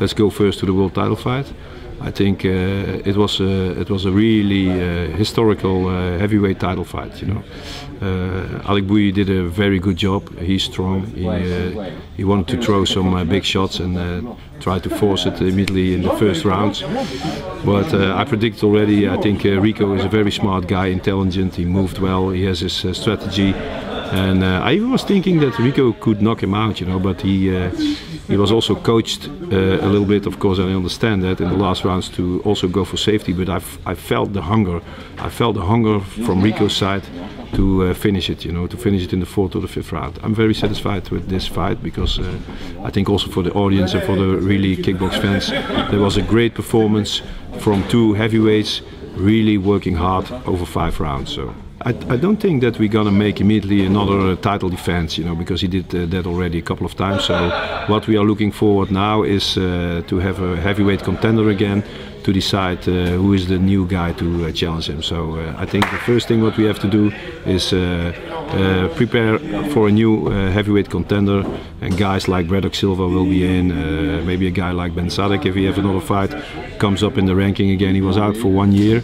let's go first to the world title fight. I think uh, it was a, it was a really uh, historical uh, heavyweight title fight. You know, uh, Adegbuyi did a very good job. He's strong. He, uh, he wanted to throw some uh, big shots and uh, try to force it immediately in the first rounds. But uh, I predict already. I think uh, Rico is a very smart guy, intelligent. He moved well. He has his uh, strategy. And uh, I was thinking that Rico could knock him out, you know, but he uh, he was also coached uh, a little bit. Of course, and I understand that in the last rounds to also go for safety. But I, I felt the hunger. I felt the hunger from Rico's side to uh, finish it, you know, to finish it in the fourth or the fifth round. I'm very satisfied with this fight because uh, I think also for the audience and for the really kickbox fans, there was a great performance from two heavyweights really working hard over five rounds. So. I, I don't think that we're gonna make immediately another uh, title defense, you know, because he did uh, that already a couple of times. So what we are looking forward now is uh, to have a heavyweight contender again to decide uh, who is the new guy to uh, challenge him. So uh, I think the first thing what we have to do is prepare for a new heavyweight contender, and guys like Braddock Silva will be in. Maybe a guy like Ben Saddik, if he has another fight, comes up in the ranking again. He was out for one year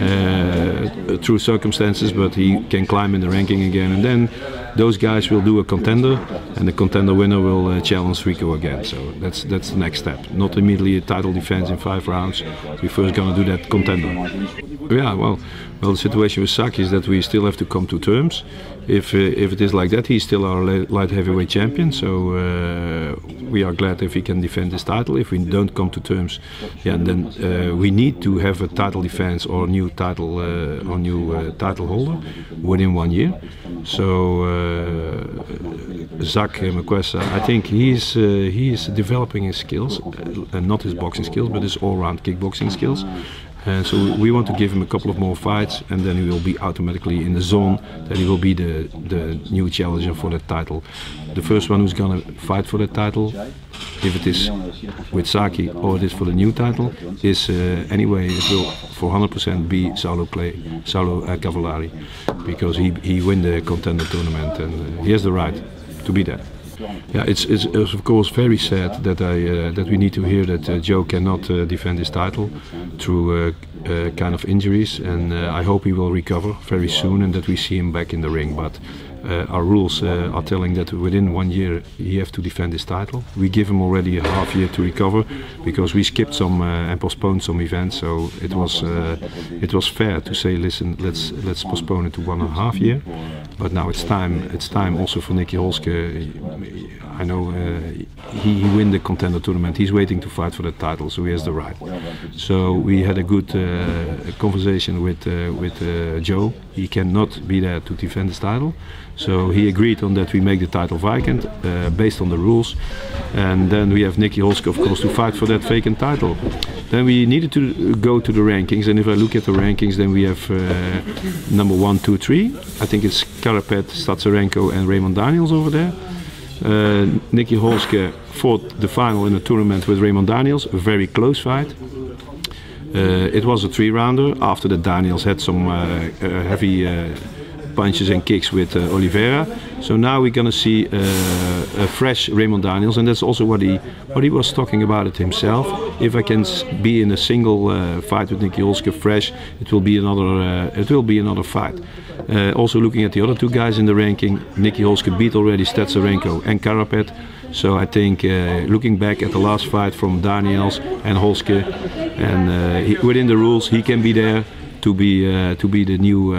uh, through circumstances, but he can climb in the ranking again, and then those guys will do a contender, and the contender winner will uh, challenge Rico again. So that's that's the next step. Not immediately a title defense in five rounds. We're first gonna do that contender. Yeah, well, well, the situation with Saki is that we still have to come to terms. If uh, if it is like that, he's still our light heavyweight champion. So uh, we are glad if he can defend his title. If we don't come to terms, yeah, then uh, we need to have a title defense or new title uh, or new uh, title holder within one year. So uh, Zach Mwekassa, I think he's uh, he is developing his skills, uh, and not his boxing skills, but his all-round kickboxing skills. And so we want to give him a couple of more fights, and then he will be automatically in the zone. Then he will be the the new challenger for the title. The first one who's gonna fight for the title, if it is with Saki or it is for the new title, is uh, anyway it will for 100% be Saulo Clay, Saulo uh, Cavalari, because he he win the contender tournament and uh, he has the right to be there. Yeah, it's, it's, it's of course very sad that I uh, that we need to hear that uh, Joe cannot uh, defend his title through uh, uh, kind of injuries, and I hope he will recover very soon and that we see him back in the ring. But our rules uh, are telling that within one year he have to defend his title. We give him already a half year to recover because we skipped some uh, and postponed some events. So it was uh, it was fair to say, listen, let's let's postpone it to one and a half year. But now it's time. It's time also for Nieky Holzken. I know uh, he, he win the contender tournament. He's waiting to fight for the title, so he has the right. So we had a good uh, conversation with uh, with uh, Joe. He cannot be there to defend his title, so he agreed on that we make the title vacant uh, based on the rules, and then we have Nieky Holzken, of course, to fight for that vacant title. Then we needed to go to the rankings, and if I look at the rankings, then we have uh, number one, two, three. I think it's Karapet, Statsarenko, and Raymond Daniels over there. Uh, Nieky Holzken fought the final in a tournament with Raymond Daniels, a very close fight. Uh, it was a three rounder after the Daniels had some uh, uh, heavy uh, punches and kicks with uh, Oliveira. So now we're gonna see uh, a fresh Raymond Daniels, and that's also what he what he was talking about it himself. If I can be in a single uh, fight with Nieky Holzken fresh, it will be another uh, it will be another fight. Uh, also looking at the other two guys in the ranking, Nieky Holzken beat already Stetsarenko and Karapet. So I think uh, looking back at the last fight from Daniels and Holzken, and uh, he, within the rules, he can be there to be uh, to be the new uh,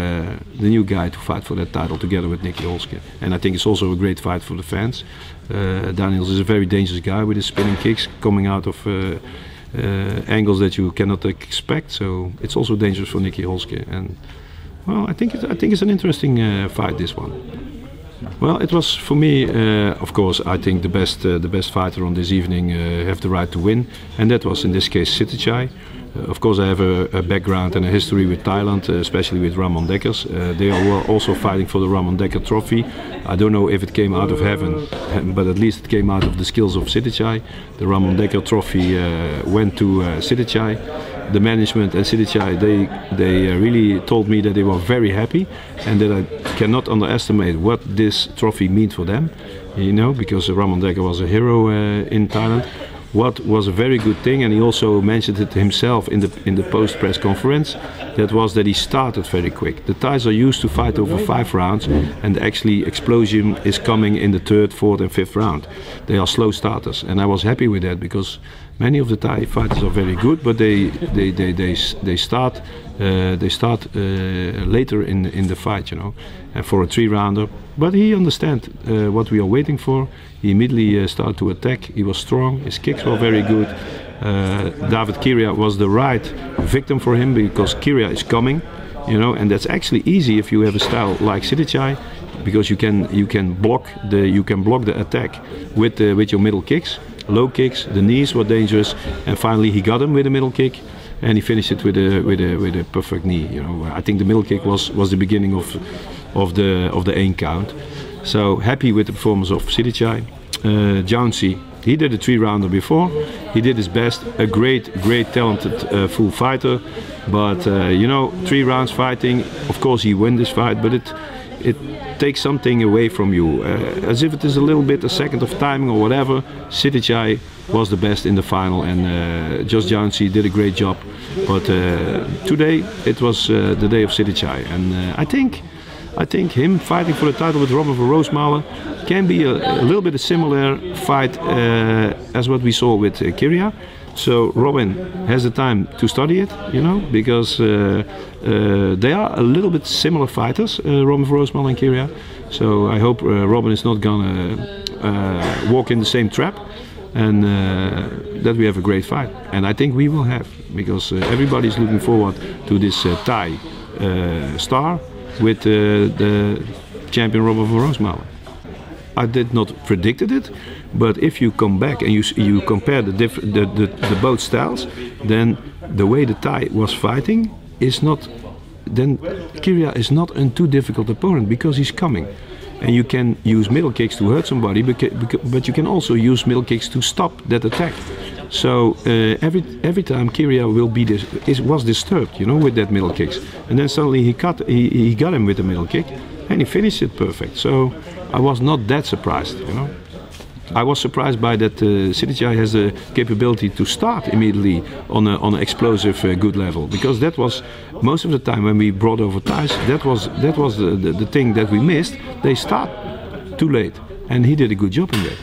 the new guy to fight for that title together with Nieky Holzken. And I think it's also a great fight for the fans. Uh, Daniels is a very dangerous guy with his spinning kicks coming out of. Uh, uh, angles that you cannot expect, so it's also dangerous for Nieky Holzken. And well, I think it, I think it's an interesting uh, fight. This one. Well, it was for me, uh, of course. I think the best, uh, the best fighter on this evening uh, have the right to win, and that was in this case Sitthichai. Uh, of course, I have a, a background and a history with Thailand, uh, especially with Ramon Dekkers. Uh, they are also fighting for the Ramon Dekker Trophy. I don't know if it came out of heaven, but at least it came out of the skills of Sitthichai. The Ramon Dekker Trophy went to uh, Sitthichai the management and Sitthichai, they they uh, really told me that they were very happy and that I cannot underestimate what this trophy means for them. You know, because Ramon Dekker was a hero uh, in Thailand. What was a very good thing, and he also mentioned it himself in the in the post press conference. That was that he started very quick. The Thais are used to fight over five rounds, and actually explosion is coming in the third, fourth, and fifth round. They are slow starters, and I was happy with that because many of the Thai fighters are very good, but they they they they, they start uh, they start uh, later in in the fight, you know, and for a three rounder. But he understands uh, what we are waiting for. He immediately uh, started to attack. He was strong. His kicks were very good. Uh, David Kiria was the right victim for him because Kiria is coming, you know, and that's actually easy if you have a style like Sitthichai because you can you can block the you can block the attack with uh, with your middle kicks low kicks. The knees were dangerous, and finally he got him with a middle kick, and he finished it with a with a with a perfect knee. You know, I think the middle kick was was the beginning of of the of the aim count. So happy with the performance of Sitthichai. Uh, Jauncey, he did a three rounder before. He did his best. A great, great, talented uh, full fighter. But uh, you know, three rounds fighting. Of course, he won this fight, but it it takes something away from you. Uh, as if it is a little bit a second of timing or whatever. Sitthichai was the best in the final, and uh, Josh did a great job. But uh, today it was uh, the day of Sitthichai, and uh, I think. I think him fighting for the title with Robin van can be a, a, little bit a similar fight uh, as what we saw with Kiria. So Robin has the time to study it, you know, because uh, uh, they are a little bit similar fighters, uh, Robin van Roosmalen and Kiria. So I hope uh, Robin is not gonna uh, walk in the same trap, and uh, that we have a great fight. And I think we will have, because everybody is looking forward to this Thai star with the champion Robin van. I did not predicted it, but if you come back and you you compare the, diff, the, the, the both styles, then the way the Thai was fighting is not. Then Kiria is not a too difficult opponent because he's coming, and you can use middle kicks to hurt somebody, but, you can also use middle kicks to stop that attack. So uh, every every time Kiria will be this is, was disturbed, you know, with that middle kicks, and then suddenly he cut he, he got him with a middle kick, and he finished it perfect. So I was not that surprised, you know. I was surprised by that uh, has the capability to start immediately on a, on an explosive uh, good level because that was most of the time when we brought over Thais that was that was the, the, the thing that we missed they start too late and he did a good job in that